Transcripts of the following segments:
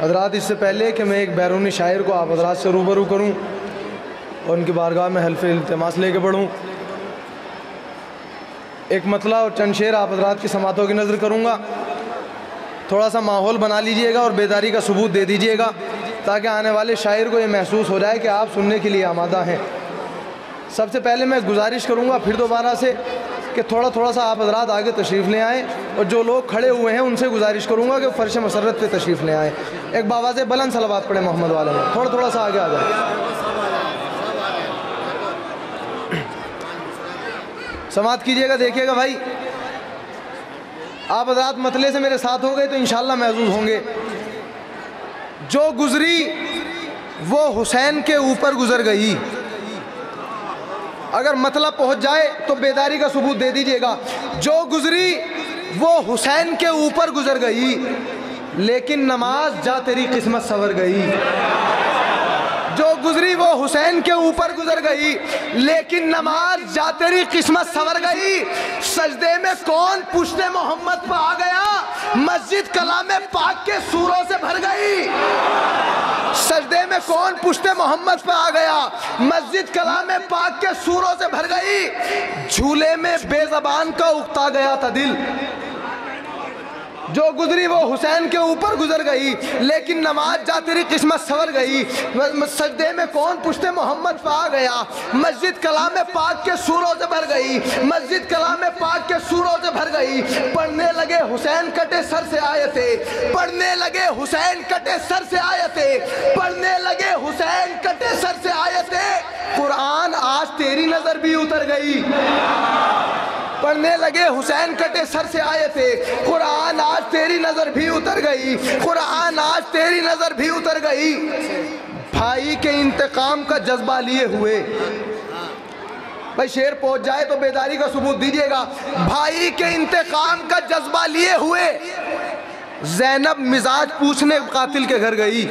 हजरात, इससे पहले कि मैं एक बैरूनी शायर को आप हजरात से रूबरू करूँ और उनकी बारगाह में हल्फ इल्तमास लेके पढ़ूँ। एक मतला और चंद शेर आप हजरात की समातों की नज़र करूँगा। थोड़ा सा माहौल बना लीजिएगा और बेदारी का सबूत दे दीजिएगा ताकि आने वाले शायर को ये महसूस हो जाए कि आप सुनने के लिए आमादा हैं। सबसे पहले मैं गुजारिश करूँगा, फिर दोबारा से कि थोड़ा थोड़ा सा आप हजरात आगे तशरीफ़ ले आएँ और जो लोग खड़े हुए हैं उनसे गुजारिश करूँगा कि फ़र्श मसरत पे तशरीफ़ ले आएँ। एक बाबा से बुलंद सलाबात पढ़े मोहम्मद वाले में थोड़ा थोड़ा सा आगे आ जाए। समात कीजिएगा, देखिएगा भाई। आप हजरात मतले से मेरे साथ हो गए तो इन महजूज होंगे। जो गुजरी, वो हुसैन के ऊपर गुजर गई। अगर मतलब पहुँच जाए तो बेदारी का सबूत दे दीजिएगा। जो गुजरी, वो हुसैन के ऊपर गुजर गई, लेकिन नमाज़ जा तेरी किस्मत सवर गई। जो गुजरी, वो हुसैन के ऊपर गुजर गई, लेकिन नमाज़ जा तेरी किस्मत सवर गई। सजदे में कौन पुश्ते मोहम्मद पर आ गया? मस्जिद कला में पाक के सूरों से भर गई। सजदे में कौन पुश्ते मोहम्मद पे आ गया? मस्जिद कला में पाक के सूरों से भर गई। झूले में बेजबान का उगता गया था दिल। जो गुजरी वो हुसैन के ऊपर गुजर गई, लेकिन नमाज़ जा तेरी किस्मत सवर गई। सजदे में कौन पुश्ते मोहम्मद पे गया? मस्जिद कला में पाक के सूरों से भर गई। मस्जिद कला में पाक के सूरों से भर गई। पढ़ने लगे हुसैन कटे सर से आए थे पढ़ने लगे हुसैन कटे सर से आए थे पढ़ने लगे हुसैन कटे सर से आए थे कुरान आज तेरी नज़र भी उतर गई। पढ़ने लगे, हुसैन कटे सर से आए थे। कुरान आज तेरी नज़र भी उतर गई। कुरान आज तेरी नज़र भी उतर गई। भाई के इंतकाम का जज्बा लिए हुए। भाई शेर पहुँच जाए तो बेदारी का सबूत दीजिएगा। भाई के इंतकाम का जज्बा लिए हुए। जैनब मिजाज पूछने कातिल के घर गई।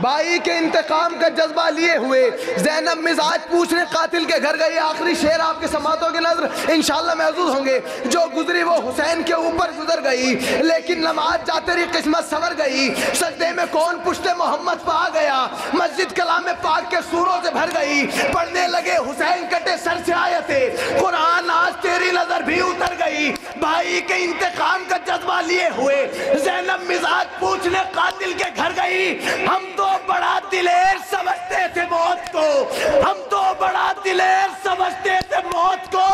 भाई के इंतकाम का जज्बा लिए हुए जैनब मिजाज पूछने कातिल के घर गई आखिरी शेर आपके समातों की नज़र इंशाल्लाह महसूस होंगे। जो गुजरी वो हुसैन के ऊपर गुजर गई, लेकिन नमाज़ जाते रही किस्मत सवर गई। सजदे में कौन पुश्ते मोहम्मद पा गया? मस्जिद कलाम पाक के सूरों से भर गई। पढ़ने लगे हुसैन कटे सर से आए थे कुरान आज तेरी नज़र भी उतर गई भाई के इंतकाम का जज्बा लिए हुए जैनब मिजाज पूछने कातिल के घर गई। हम तो बड़ा दिलेर समझते थे मौत को। हम तो बड़ा दिलेर समझते थे मौत को।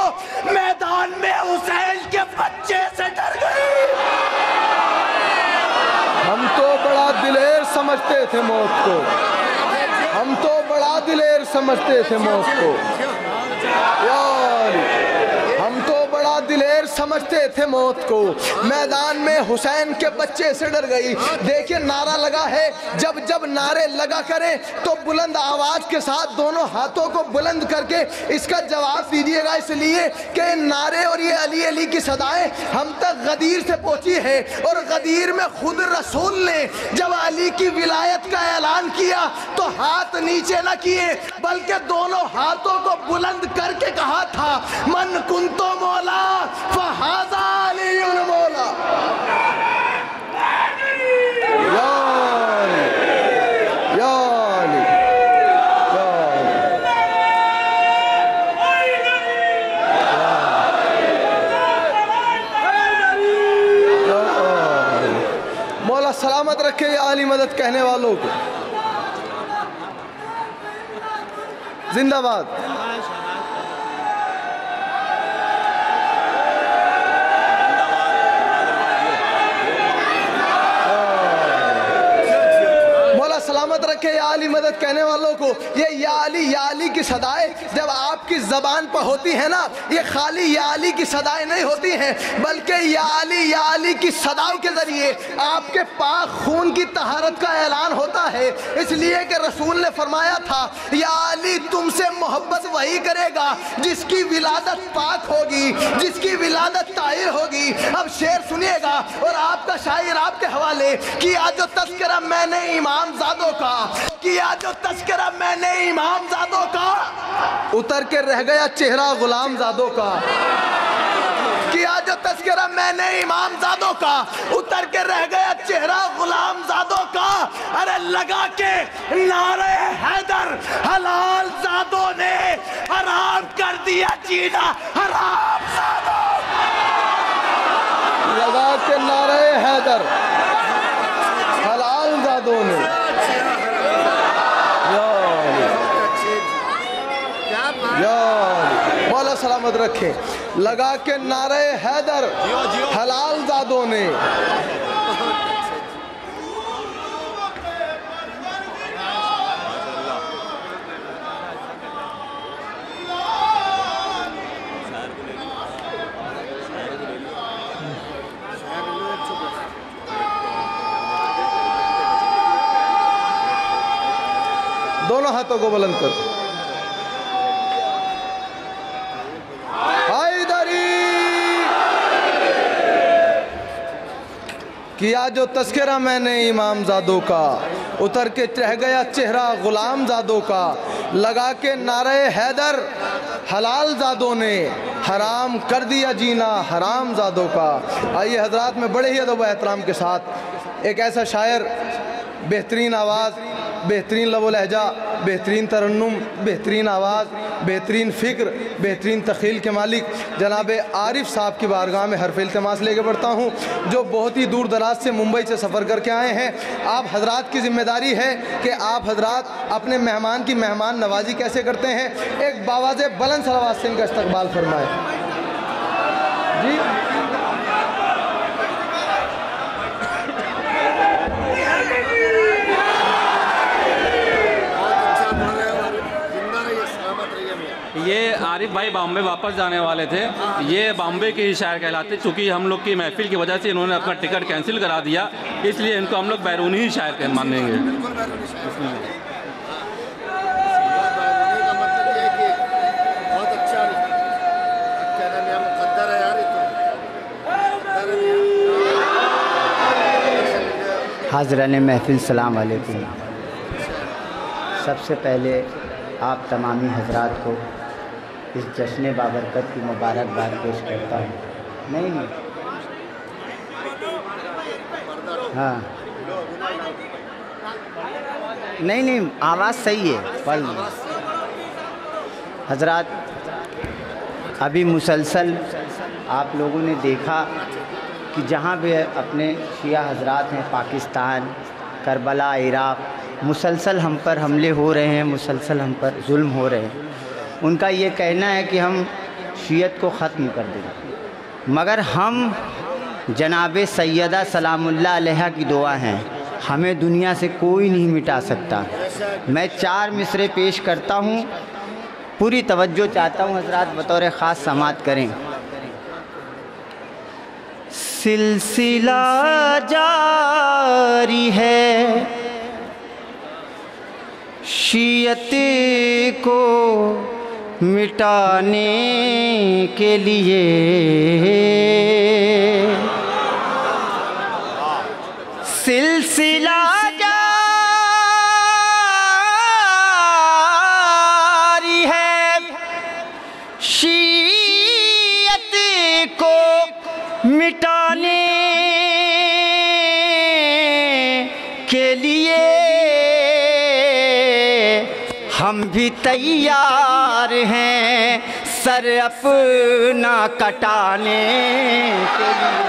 मैदान में हुसैन के बच्चे से डर गए हम तो बड़ा दिलेर समझते थे मौत को। हम तो बड़ा दिलेर समझते थे मौत को यार हम तो बड़ा दिलेर समझते थे मौत को। मैदान में हुसैन के बच्चे से डर गई। देखिए, नारा लगा है। जब जब नारे लगा करें तो बुलंद आवाज़ के साथ दोनों हाथों को बुलंद करके इसका जवाब दीजिएगा। इसलिए कि नारे और ये अली अली की सदाएँ हम तक गदीर से पहुँची है और गदीर में खुद रसूल ने जब अली की विलायत का ऐलान किया तो हाथ नीचे न किए, बल्कि दोनों हाथों को बुलंद करके कहा था, मन कुन तो मौला मौला मौला सलामत रखे आली मदद कहने वालों को जिंदाबाद रखे, या अली मदद कहने वालों को, ये या अली या अली की सदाएँ जब आपकी जबान पर होती है ना, ये खाली या अली की सदाएँ नहीं होती हैं, बल्कि या अली या अली की सदाओं के ज़रिए आपके पाक खून की तहारत का ऐलान होता है। इसलिए कि रसूल ने फरमाया था या अली तुमसे मोहब्बत वही करेगा जिसकी विलादत पाक होगी, जिसकी विलादत ताहिर होगी। अब शेर सुनिएगा, और आपका शायर आपके हवाले किया जो तस्करा मैंने इमाम जादों का किया जो तस्करा मैंने इमाम जादों का। उतर के रह गया चेहरा गुलाम जादों का। किया जो तस्करा मैंने इमाम जादों का। उतर के रह गया चेहरा गुलाम जादों लगा के नारे हैदर हलाल जादों ने हराम कर दिया जीना हराम लगा के नारे हैदर हलाल जादों ने या अली, या अली। मौला सलामत रखे। लगा के नारे हैदर हलाल जादों ने। दोनों हाथों को बुलंद कर हैदरी किया जो तस्करा मैंने इमाम जादों का। उतर के चह गया चेहरा गुलाम जादों का। लगा के नारे हैदर, हलाल जादों ने। हराम कर दिया जीना हराम जादों का। आइए हजरात में बड़े ही अदब एहतराम के साथ एक ऐसा शायर, बेहतरीन आवाज़, बेहतरीन लबो लहजा बेहतरीन तरन्नुम, बेहतरीन आवाज़, बेहतरीन फ़िक्र, बेहतरीन तख़ील के मालिक। जनाब आरिफ साहब की बारगाह में हरफ इल्तमास लेके बढ़ता हूँ, जो बहुत ही दूर दराज से मुंबई से सफ़र करके आए हैं। आप हजरात की ज़िम्मेदारी है कि आप हजरात अपने मेहमान की मेहमान नवाजी कैसे करते हैं? एक बावाज बुलंद सलवात से इनका इस्तकबाल फरमाए। जी ये आरिफ भाई, बॉम्बे वापस जाने वाले थे। ये बॉम्बे के ही शायर कहलाते, चूँकि हम लोग की महफिल की वजह से इन्होंने अपना टिकट कैंसिल करा दिया, इसलिए इनको हम लोग बैरूनी ही शायर मानेंगे। हाजरान महफिल, सलाम सबसे पहले आप तमामी हजरात को इस जश्न बाबरकत की मुबारकबाद पेश करता हूँ। नहीं नहीं। हाँ। नहीं नहीं, आवाज़ सही है, पढ़ हजरात, अभी मुसलसल आप लोगों ने देखा कि जहाँ भी अपने शिया हजरात हैं, पाकिस्तान, करबला, इराक़, मुसलसल हम पर हमले हो रहे हैं, मुसलसल हम पर जुल्म हो रहे हैं। उनका ये कहना है कि हम शीयत को ख़त्म कर देंगे मगर हम जनाब सैदा सलामुल्लाह अलैहा की दुआ हैं। हमें दुनिया से कोई नहीं मिटा सकता। मैं चार मिसरे पेश करता हूँ। पूरी तवज्जो चाहता हूँ हजरात बतौर ख़ास समात करें। सिलसिला जारी है। शीयत को मिटाने के लिए। सिलसिला भी तैयार हैं सर अपना कटाने के लिए।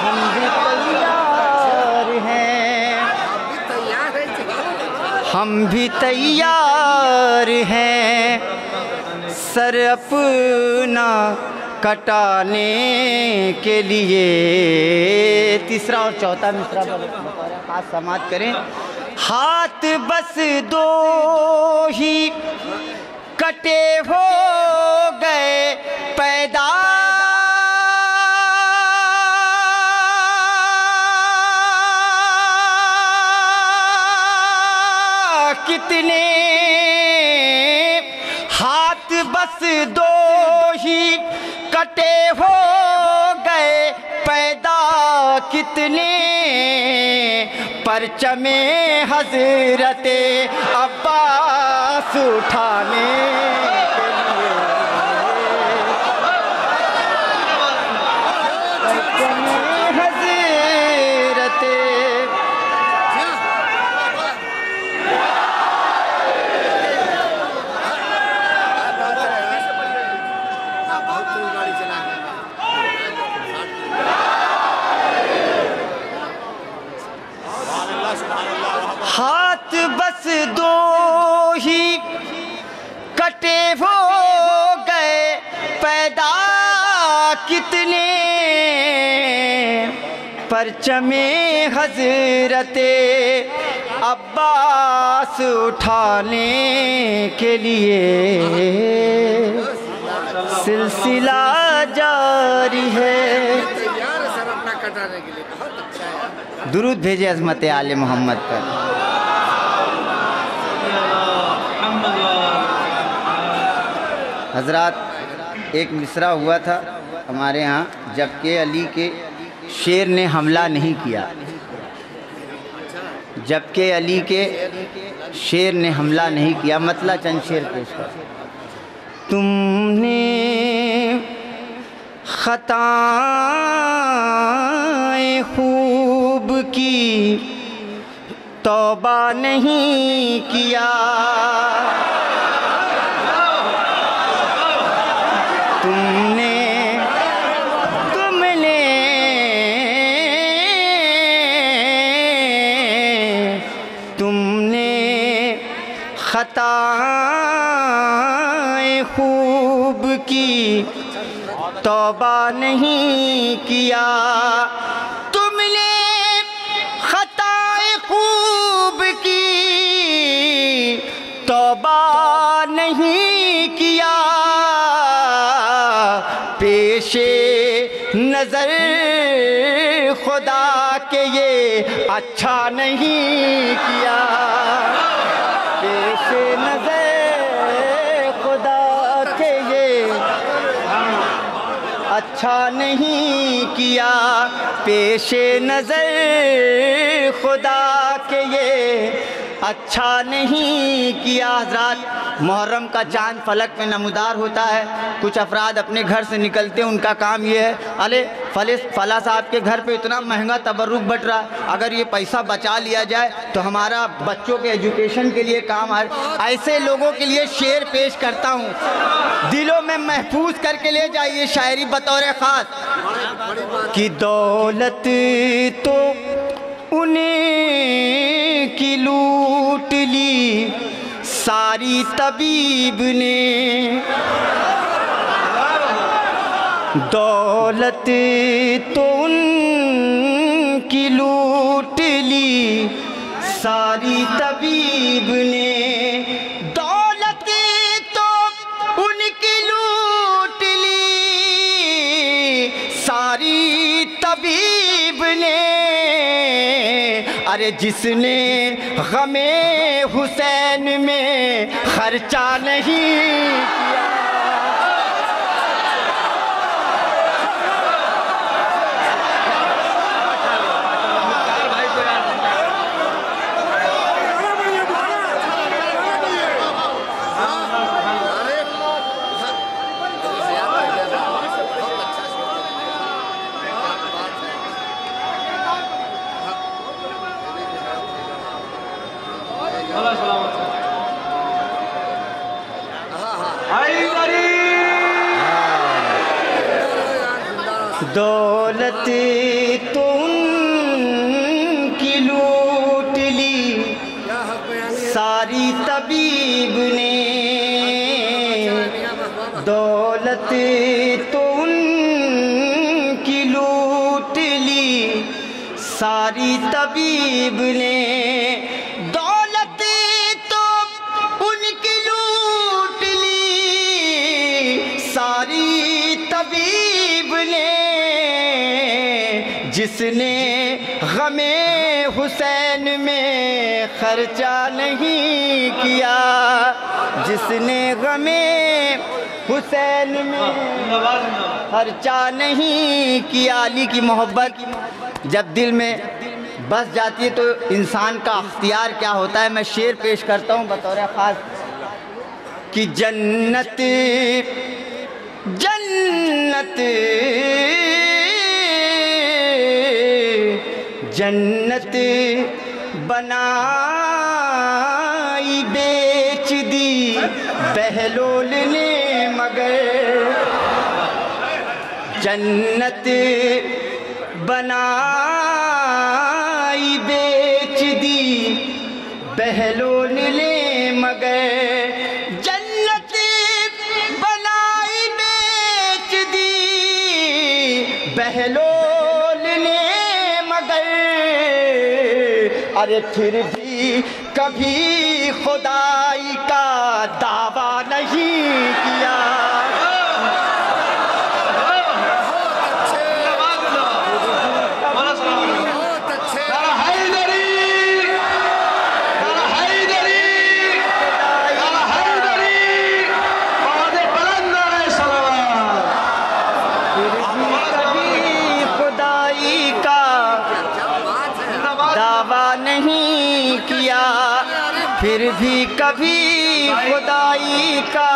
हम भी तैयार हैं। हम भी तैयार हैं सर अपना कटाने के लिए। तीसरा और चौथा मिसरा हाथ समात करें। हाथ बस दो ही कटे हो गए पैदा। कितने हाथ बस दो ही कटे हो गए पैदा। कितने परचमे हजरते अब्बास उठाने परचमे हजरते अब्बास उठाने के लिए। सिलसिला जारी है। दुरूद भेजे अजमत आल मोहम्मद पर। हज़रत, एक मिसरा हुआ था हमारे यहाँ, जबकि अली के शेर ने हमला नहीं किया। जबकि अली के शेर ने हमला नहीं किया। मतला चंद शेर पेश कर। तुमने खताएँ खूब की, तौबा नहीं किया। खताएँ खूब की, तौबा नहीं किया। तुमने खताएँ खूब की, तौबा नहीं किया। पेशे नज़र खुदा के ये अच्छा नहीं किया। अच्छा नहीं किया। पेशे नज़र खुदा के ये। अच्छा नहीं किया हजरात मुहर्रम का चाँद फलक में नमदार होता है। कुछ अफराद अपने घर से निकलते हैं, उनका काम ये है अरे फले, फला साहब के घर पे इतना महँगा तबर्रुक बट रहा, अगर ये पैसा बचा लिया जाए तो हमारा बच्चों के एजुकेशन के लिए काम आ ऐसे लोगों के लिए शेर पेश करता हूँ। दिलों में महफूज करके ले जाइए शायरी बतौर ख़ास। कि दौलत तो उन्हें की ली सारी तबीब ने दौलत तो उनकी लूट ली सारी तबीब ने अरे जिसने गमे हुसैन में खर्चा नहीं किया। सारी तबीब ने दौलत तो उनकी लूट ली। सारी तबीब ने जिसने गमे हुसैन में खर्चा नहीं किया, जिसने गमे हुसैन में खर्चा नहीं किया। अली की मोहब्बत जब दिल में बस जाती है तो इंसान का अख्तियार क्या होता है? मैं शेर पेश करता हूँ बतौर ख़ास कि जन्नत जन्नत जन्नत बनाई, बेच दी, बहलोल ने मगर। जन्नत बनाई, बेच दी। बहलोल ने मगर जन्नत बनाई, बेच दी। बहलोल ने गए अरे फिर भी कभी खुदाई का दावा फिर भी कभी खुदाई का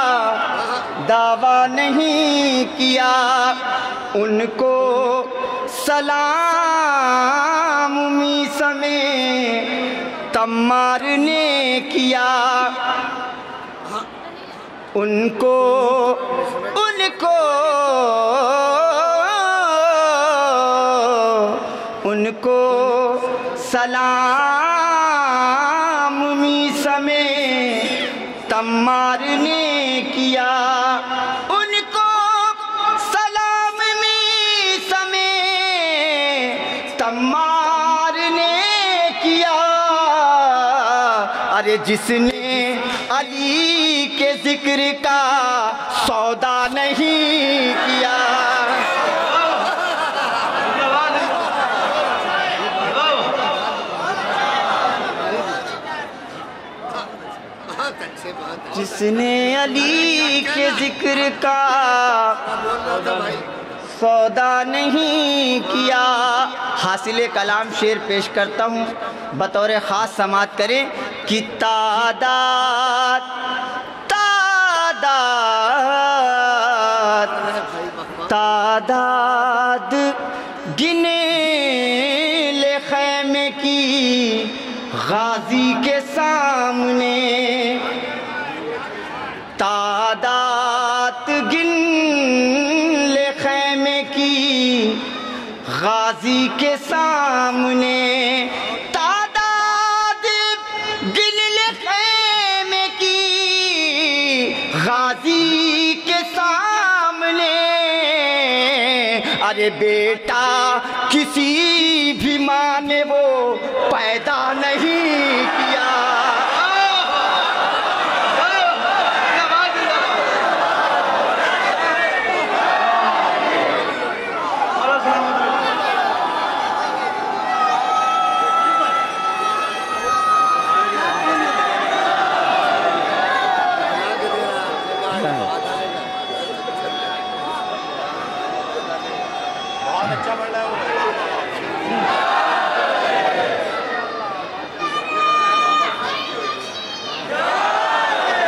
दावा नहीं किया। उनको सलाम मीस में तम्मार ने किया। उनको उनको जिसने अली के ज़िक्र का सौदा नहीं किया। जिसने अली के ज़िक्र का सौदा नहीं किया। हासिल कलाम शेर पेश करता हूँ। बतौर ख़ास समात करें। कि तादाद तादाद तादाद गिने ले खैमे की गाजी के सामने। तादात गिन ले खैमे की गाजी के सामने। बेटा किसी भी माँ ने वो पैदा नहीं किया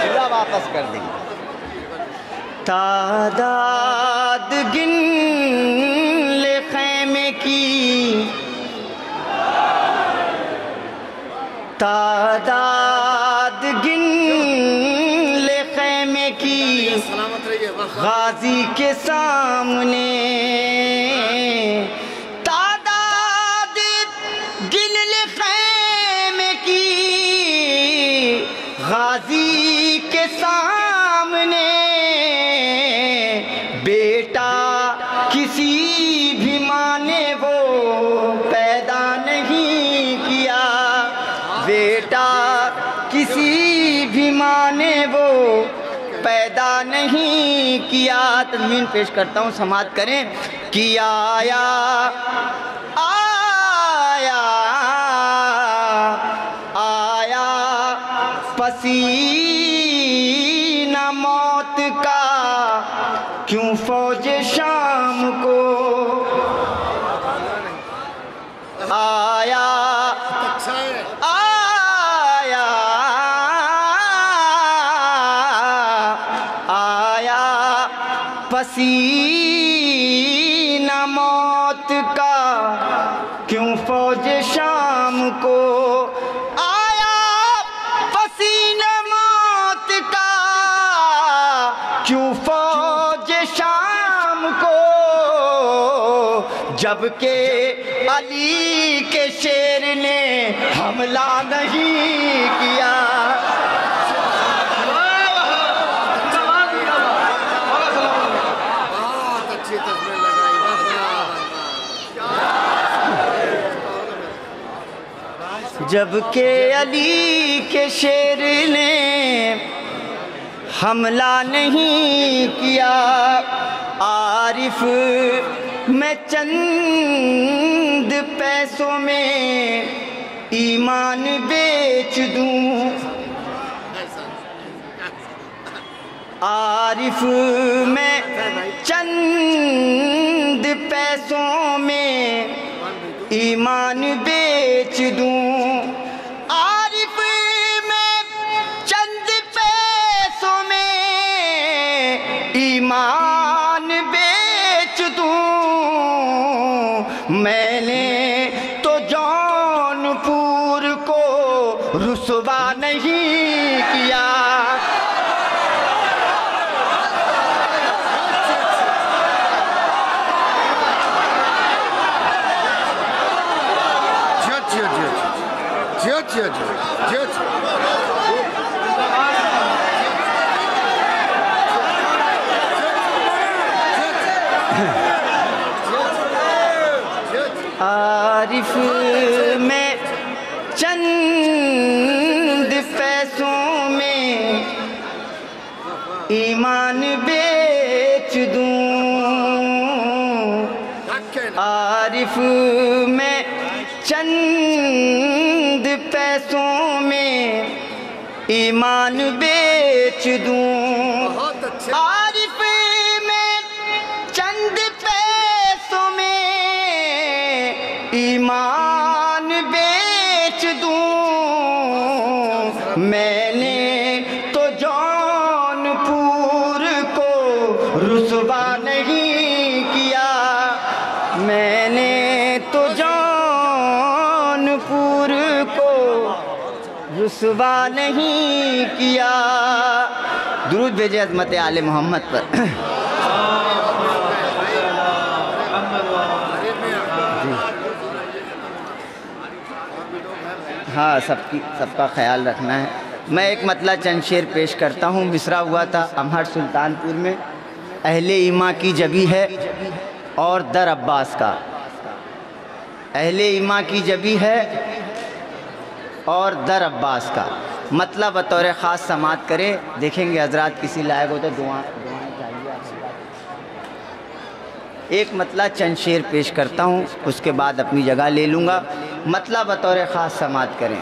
पूरा वापस कर देंगे तादाद गिन ले खैमे की तादाद गिन ले खैमे की। गाजी के सामने किया तनवीन पेश करता हूँ समात करें। किया आया आया आया, पसीना मौत का क्यों फौज शाम हमला नहीं किया। जबकि अली के शेर ने हमला नहीं किया आरिफ मैं चंद पैसों में ईमान बेच दूँ। आरिफ में चंद पैसों में ईमान बेच दूँ। रुसवा नहीं किया। आरिफ ईमान बेच दूँ। आरिफ में चंद पैसों में ईमान बेच दूँ। मैंने रुसवा नहीं किया। दुरूद भेजे अजमत आल मोहम्मद पर। हाँ सबकी, सबका ख्याल रखना है। मैं एक मतला चंद शेर पेश करता हूँ। मिसरा हुआ था अमहर सुल्तानपुर में। अहले ईमा की जबी है और दर अब्बास का। अहले ईमा की जबी है और दर अब्बास का। मतलब बतौर ख़ास समात करें। देखेंगे हजरात किसी लायक हो तो दुआ दुआएँ चाहिए एक मतला चंद शेर पेश करता हूँ, उसके बाद अपनी जगह ले लूँगा। मतला बतौर ख़ास समात करें।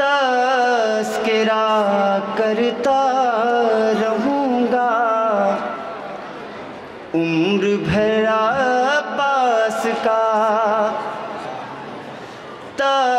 तस्करा करता रहूँगा। उम्र भरा पास का। तस्करा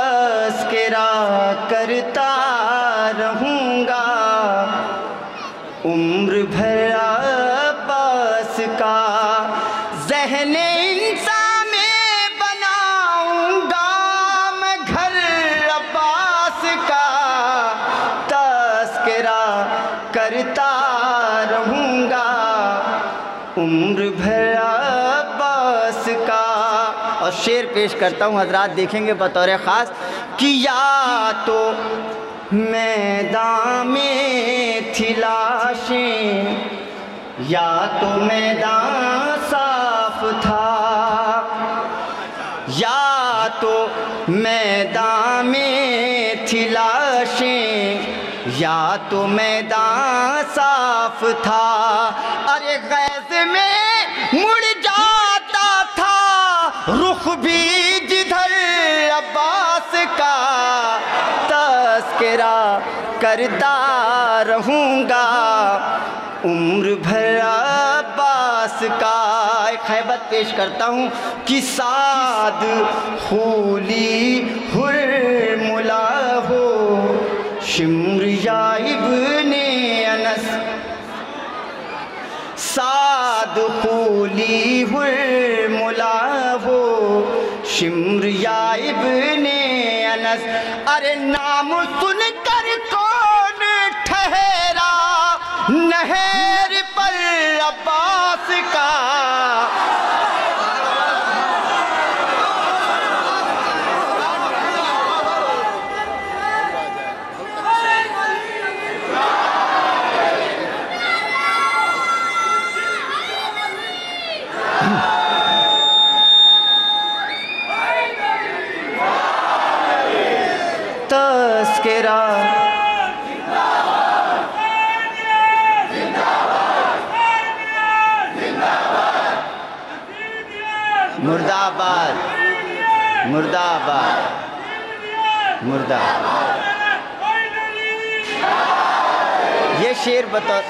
शेर पेश करता हूँ, हजरात देखेंगे बतौर ख़ास। कि या तो मैदान में थी या तो मैदान साफ़ था, या तो मैदान में थी या तो मैदान साफ़ था। अरे गैस में रुख भी जिधर अब्बास का, तस्करा करता रहूँगा। उम्र भरा अब्बास का, एक खैबत पेश करता हूँ कि साद खूली हुर्मुला हो। शिम्र या इब्ने अनस, साद खूली हुर्मुला हो शिम्र या इब्ने अनस मुर्दाबाद। मुर्दाबाद। मुर्दाबाद। ये शेर बतौर।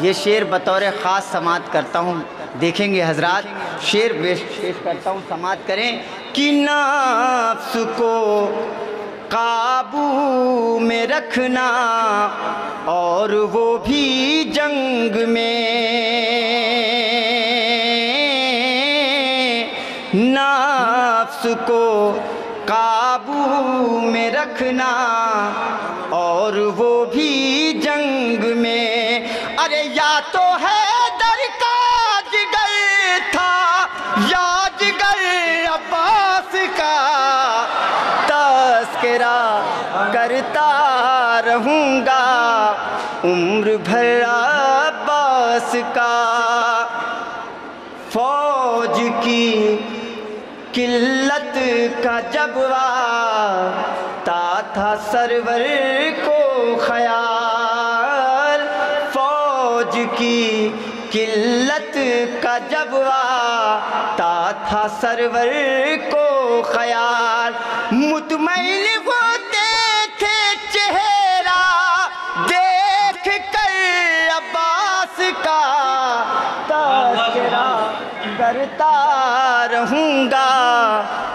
ये शेर बतौर ख़ास समात करता हूँ। देखेंगे हजरात, शेर पेश करता हूँ, समात करें। कि नफ्स को काबू में रखना और वो भी जंग में नफ्स को काबू में रखना और वो भी जंग में। अरे या तो है तस्करा करता रहूँगा, उम्र भर अब्बास का। फौज की किल्लत का जबवा ता था सरवर को ख्याल। फौज की किल्लत का जबवा ता था सरवर को ख्याल। मुतमैन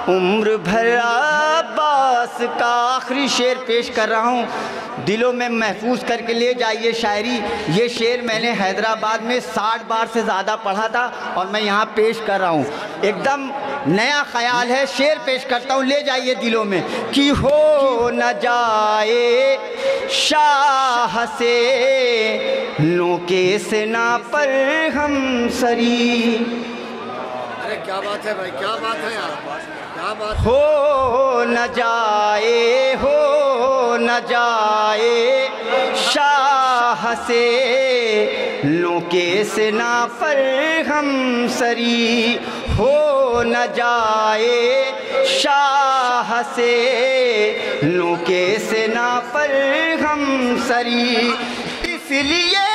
उम्र भर अब्बास का आखिरी शेर पेश कर रहा हूँ। दिलों में महफूज करके ले जाइए शायरी। ये शेर मैंने हैदराबाद में साठ बार से ज़्यादा पढ़ा था और मैं यहाँ पेश कर रहा हूँ। एकदम नया ख्याल है, शेर पेश करता हूँ। ले जाइए दिलों में। कि हो न जाए शाह से लोके से ना पर हम सरी अरे क्या बात है भाई, क्या बात है यार। हो न जाए, हो न जाए, शाह से लोके से ना पर हम सरी। हो न जाए, शाह से लोके से ना पर हम सरी। इसलिए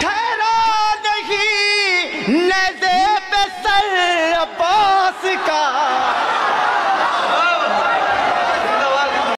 ठहरा नहीं नज़र सर पास का।